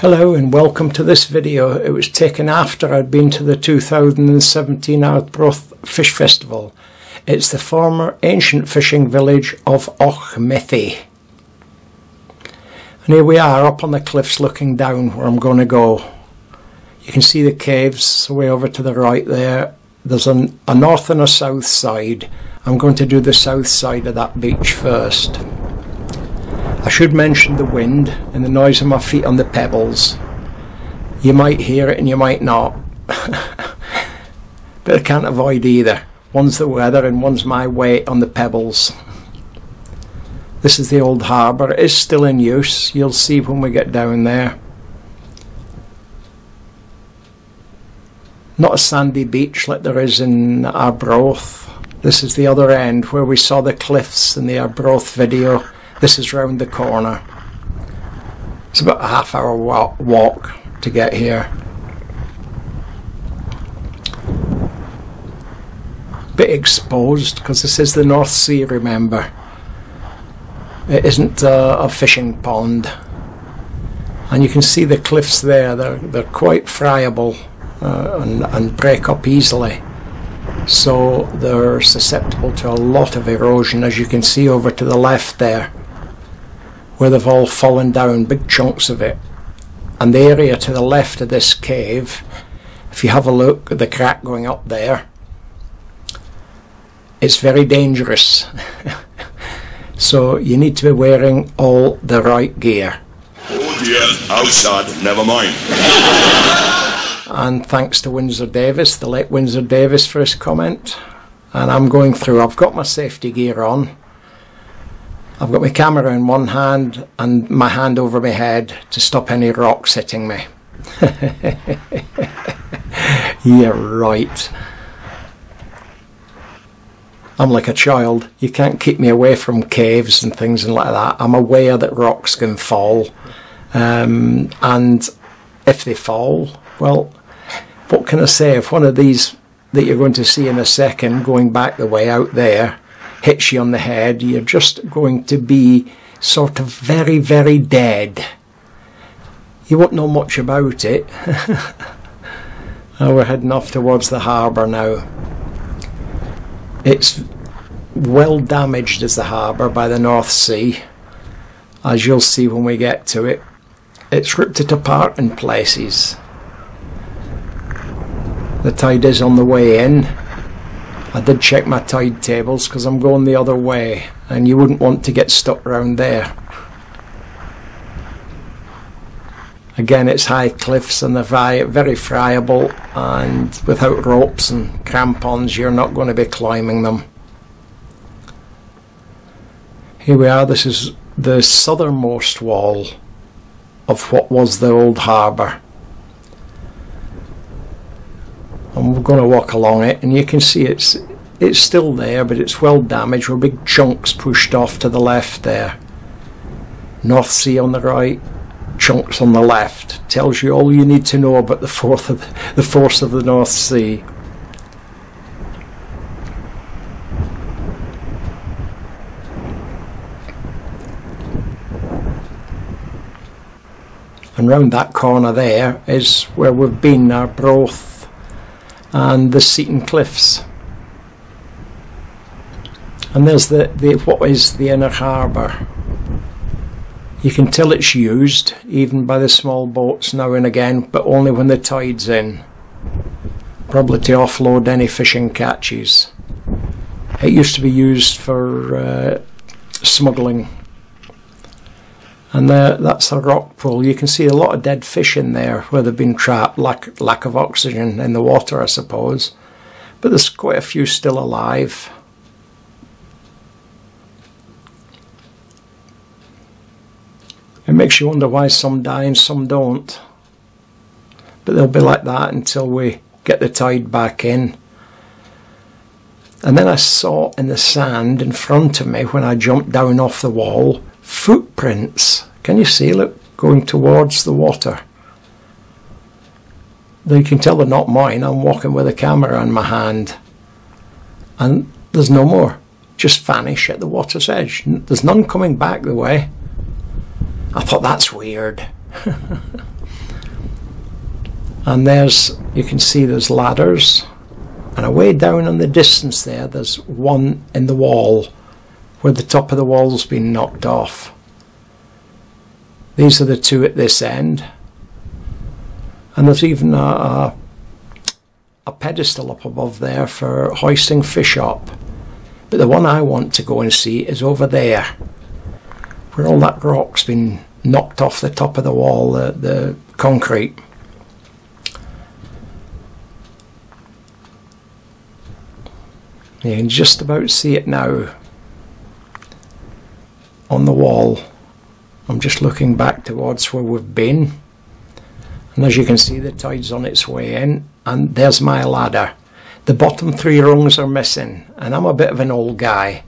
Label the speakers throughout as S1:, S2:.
S1: Hello and welcome to this video. It was taken after I'd been to the 2017 Arbroath Fish Festival. It's the former ancient fishing village of Auchmithie. And here we are up on the cliffs looking down where I'm going to go. You can see the caves way over to the right there. There's an, a north and a south side. I'm going to do the south side of that beach first. I should mention the wind and the noise of my feet on the pebbles. You might hear it and you might not. but I can't avoid either. One's the weather and one's my weight on the pebbles. This is the old harbour. It is still in use. You'll see when we get down there. Not a sandy beach like there is in Arbroath. This is the other end where we saw the cliffs in the Arbroath video. This is round the corner. It's about a half hour walk to get here. Bit exposed because this is the North Sea, remember. It isn't uh, a fishing pond. And you can see the cliffs there, they're, they're quite friable uh, and, and break up easily so they're susceptible to a lot of erosion as you can see over to the left there where they've all fallen down, big chunks of it. And the area to the left of this cave, if you have a look at the crack going up there, it's very dangerous. so you need to be wearing all the right gear.
S2: Oh dear, outside, never mind.
S1: and thanks to Windsor Davies, the late Windsor Davies, for his comment. And I'm going through, I've got my safety gear on. I've got my camera in one hand and my hand over my head to stop any rocks hitting me. yeah, right. I'm like a child. You can't keep me away from caves and things and like that. I'm aware that rocks can fall. Um, and if they fall, well, what can I say? If one of these that you're going to see in a second going back the way out there hits you on the head, you're just going to be sort of very, very dead. You won't know much about it. oh, we're heading off towards the harbour now. It's well damaged as the harbour by the North Sea, as you'll see when we get to it. It's ripped it apart in places. The tide is on the way in, I did check my tide tables because I'm going the other way and you wouldn't want to get stuck around there. Again, it's high cliffs and they're very friable and without ropes and crampons you're not going to be climbing them. Here we are, this is the southernmost wall of what was the old harbour we're going to walk along it and you can see it's it's still there but it's well damaged with big chunks pushed off to the left there. North Sea on the right chunks on the left. Tells you all you need to know about the force of the, the force of the North Sea. And round that corner there is where we've been our Arbroath and the Seaton Cliffs. And there's the, the what is the inner harbour. You can tell it's used even by the small boats now and again, but only when the tide's in. Probably to offload any fishing catches. It used to be used for uh, smuggling and there, that's a rock pool. You can see a lot of dead fish in there where they've been trapped, lack, lack of oxygen in the water, I suppose. But there's quite a few still alive. It makes you wonder why some die and some don't. But they'll be like that until we get the tide back in. And then I saw in the sand in front of me when I jumped down off the wall footprints. Can you see? Look, going towards the water. Now You can tell they're not mine. I'm walking with a camera in my hand. And there's no more. Just vanish at the water's edge. There's none coming back the way. I thought that's weird. And there's, you can see there's ladders. And away down in the distance there, there's one in the wall where the top of the wall's been knocked off. These are the two at this end. And there's even a, a, a pedestal up above there for hoisting fish up. But the one I want to go and see is over there, where all that rock's been knocked off the top of the wall, the, the concrete. You can just about see it now on the wall. I'm just looking back towards where we've been. And as you can see, the tide's on its way in. And there's my ladder. The bottom three rungs are missing. And I'm a bit of an old guy.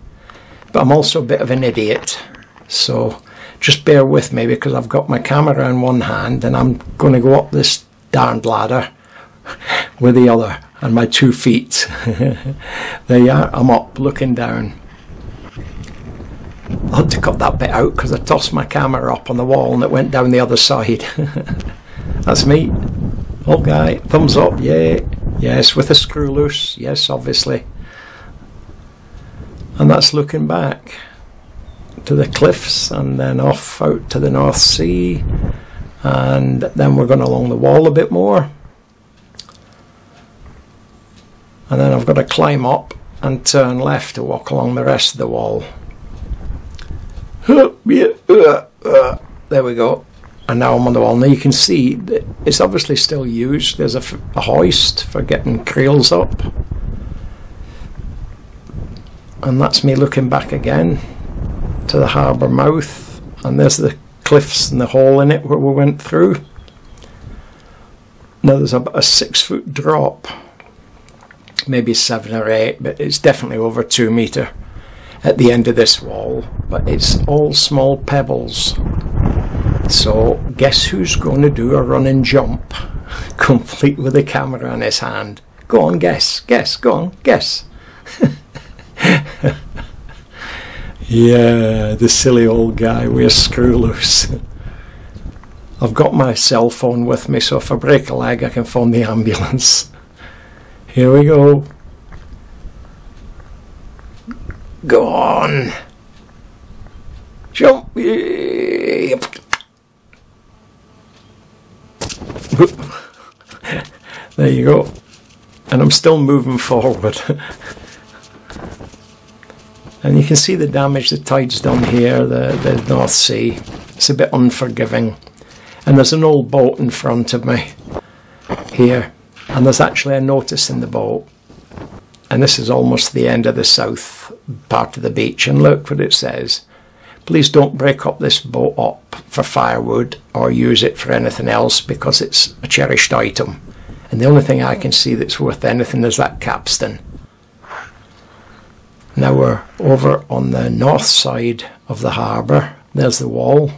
S1: But I'm also a bit of an idiot. So just bear with me because I've got my camera in one hand and I'm going to go up this darned ladder with the other and my two feet. there you are, I'm up looking down. I had to cut that bit out because I tossed my camera up on the wall and it went down the other side. That's me. Old guy, thumbs up, yeah. Yes, with a screw loose, yes, obviously. And that's looking back to the cliffs and then off out to the North Sea. And then we're going along the wall a bit more. And then I've got to climb up and turn left to walk along the rest of the wall. Uh, uh, there we go. And now I'm on the wall. Now you can see it's obviously still used. There's a, a hoist for getting creels up. And that's me looking back again to the harbour mouth and there's the cliffs and the hole in it where we went through. Now there's about a six foot drop, maybe seven or eight, but it's definitely over two metre at the end of this wall, but it's all small pebbles. So guess who's going to do a running jump, complete with a camera in his hand? Go on, guess, guess, go on, guess. Yeah, the silly old guy a screw loose. I've got my cell phone with me, so if I break a leg, I can phone the ambulance. Here we go. Go on. Jump. there you go. And I'm still moving forward. And you can see the damage the tide's done here, the, the North Sea. It's a bit unforgiving. And there's an old boat in front of me here. And there's actually a notice in the boat. And this is almost the end of the south part of the beach. And look what it says. Please don't break up this boat up for firewood or use it for anything else because it's a cherished item. And the only thing I can see that's worth anything is that capstan. Now we're over on the north side of the harbour. There's the wall.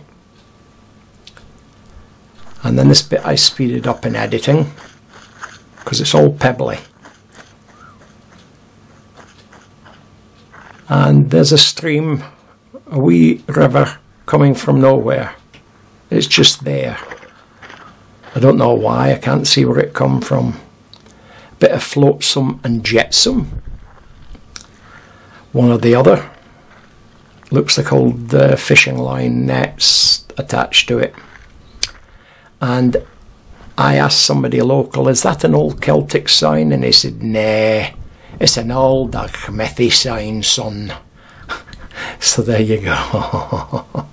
S1: And then this bit I speeded up in editing because it's all pebbly. And there's a stream, a wee river coming from nowhere. It's just there. I don't know why, I can't see where it come from. Bit of flotsam and jetsam one or the other. Looks like old uh, fishing line nets attached to it. And I asked somebody local, is that an old Celtic sign? And he said, nah, it's an old Auchmithie sign, son. So there you go.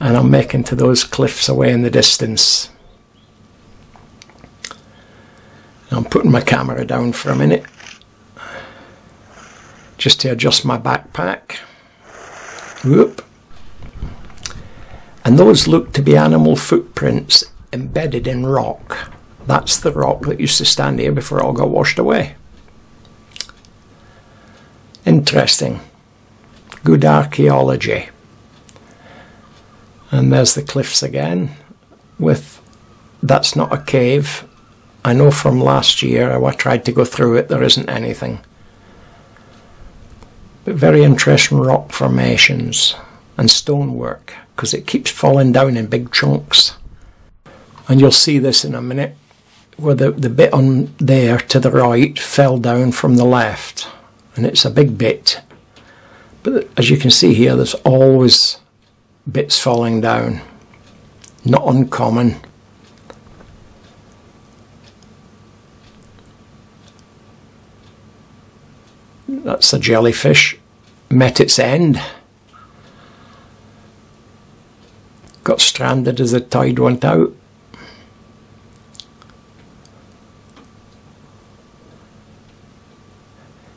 S1: and I'm making to those cliffs away in the distance. I'm putting my camera down for a minute just to adjust my backpack. Whoop. And those look to be animal footprints embedded in rock. That's the rock that used to stand here before it all got washed away. Interesting. Good archaeology. And there's the cliffs again with that's not a cave. I know from last year I tried to go through it, there isn't anything but very interesting rock formations and stonework because it keeps falling down in big chunks. And you'll see this in a minute, where the, the bit on there to the right fell down from the left. And it's a big bit. But as you can see here, there's always bits falling down. Not uncommon. That's a jellyfish. Met its end. Got stranded as the tide went out.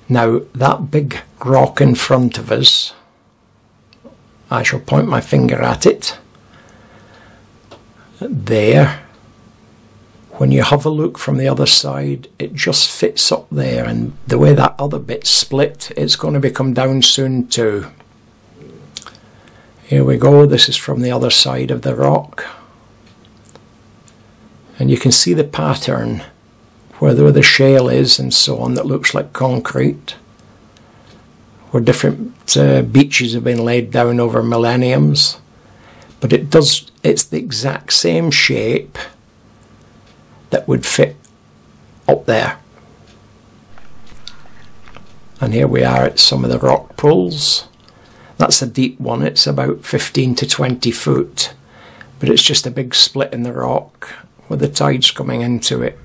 S1: Now, that big rock in front of us, I shall point my finger at it. There. When you have a look from the other side, it just fits up there, and the way that other bit's split, it's going to be come down soon too. Here we go, this is from the other side of the rock. And you can see the pattern where the shale is and so on that looks like concrete, where different uh, beaches have been laid down over millenniums. But it does, it's the exact same shape that would fit up there. And here we are at some of the rock pools. That's a deep one, it's about 15 to 20 foot, but it's just a big split in the rock with the tides coming into it.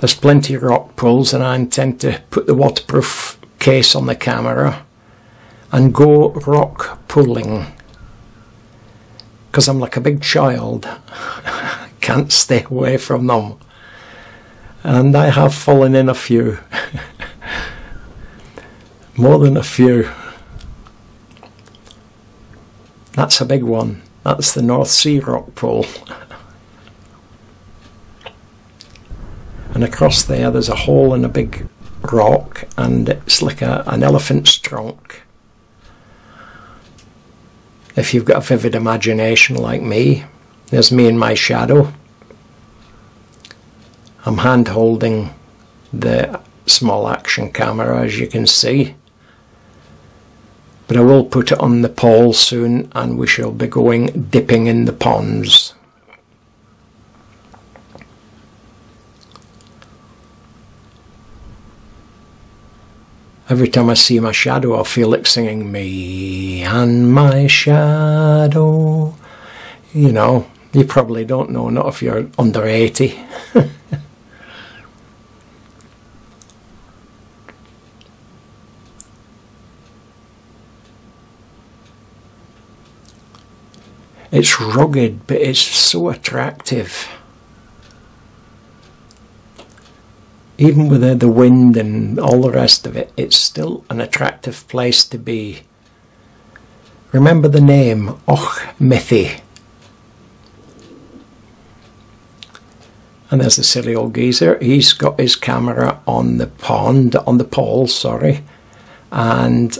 S1: There's plenty of rock pools and I intend to put the waterproof case on the camera and go rock pulling. Because I'm like a big child. Can't stay away from them. And I have fallen in a few. More than a few. That's a big one. That's the North Sea rock pool and across there there's a hole in a big rock and it's like a, an elephant's trunk if you've got a vivid imagination like me there's me in my shadow. I'm hand holding the small action camera as you can see. But I will put it on the pole soon and we shall be going dipping in the ponds Every time I see my shadow, I feel like singing Me and My Shadow. You know, you probably don't know, not if you're under 80. it's rugged, but it's so attractive. Even with the wind and all the rest of it, it's still an attractive place to be. Remember the name Och Mithi. And there's the silly old geezer. He's got his camera on the pond, on the pole, sorry, and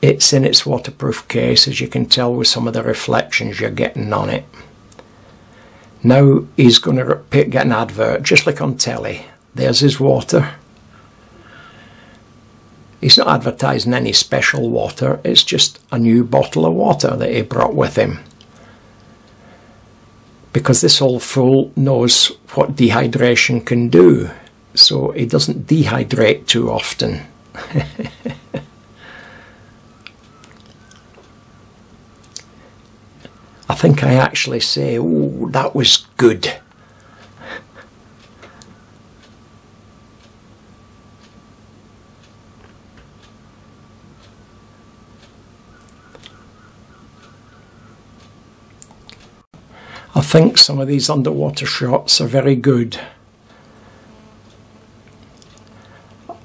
S1: it's in its waterproof case, as you can tell with some of the reflections you're getting on it. Now he's going to get an advert, just like on telly. There's his water. He's not advertising any special water, it's just a new bottle of water that he brought with him. Because this old fool knows what dehydration can do, so he doesn't dehydrate too often. I think I actually say, oh, that was good. I think some of these underwater shots are very good.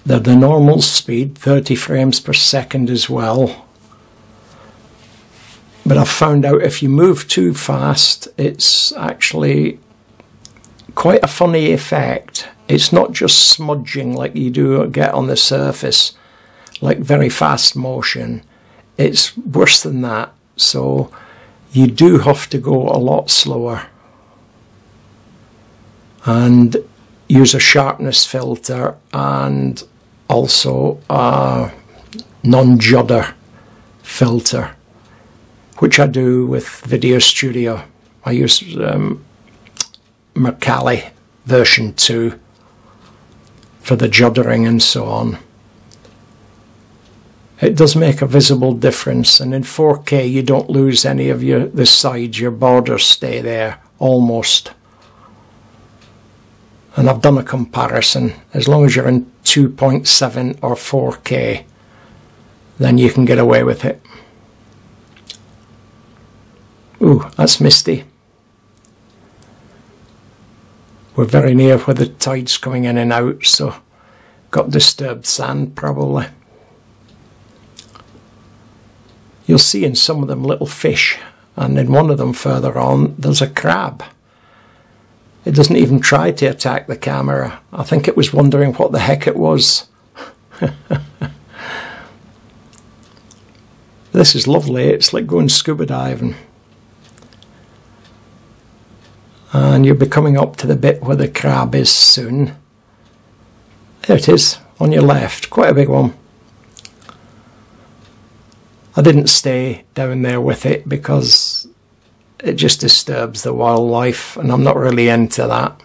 S1: They're the normal speed, 30 frames per second as well. But I've found out if you move too fast, it's actually quite a funny effect. It's not just smudging like you do get on the surface, like very fast motion. It's worse than that. So you do have to go a lot slower and use a sharpness filter and also a non-judder filter which I do with Video Studio. I use um, Mercalli version 2 for the juddering and so on. It does make a visible difference and in 4K you don't lose any of your the sides, your borders stay there almost. And I've done a comparison. As long as you're in 2.7 or 4K then you can get away with it. Ooh, that's misty. We're very near where the tide's coming in and out, so got disturbed sand probably. You'll see in some of them little fish, and in one of them further on, there's a crab. It doesn't even try to attack the camera. I think it was wondering what the heck it was. this is lovely. It's like going scuba diving and you'll be coming up to the bit where the crab is soon. There it is, on your left, quite a big one. I didn't stay down there with it because it just disturbs the wildlife and I'm not really into that.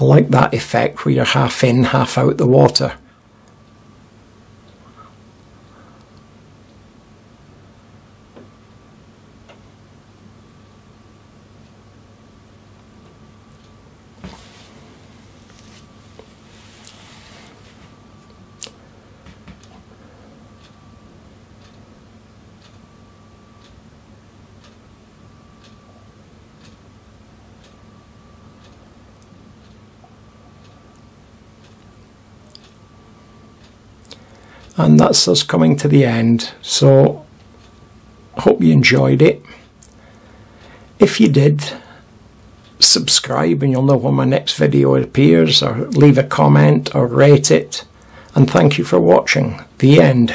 S1: I like that effect where you're half in, half out the water. And that's us coming to the end. So hope you enjoyed it. If you did subscribe and you'll know when my next video appears or leave a comment or rate it. And thank you for watching. The end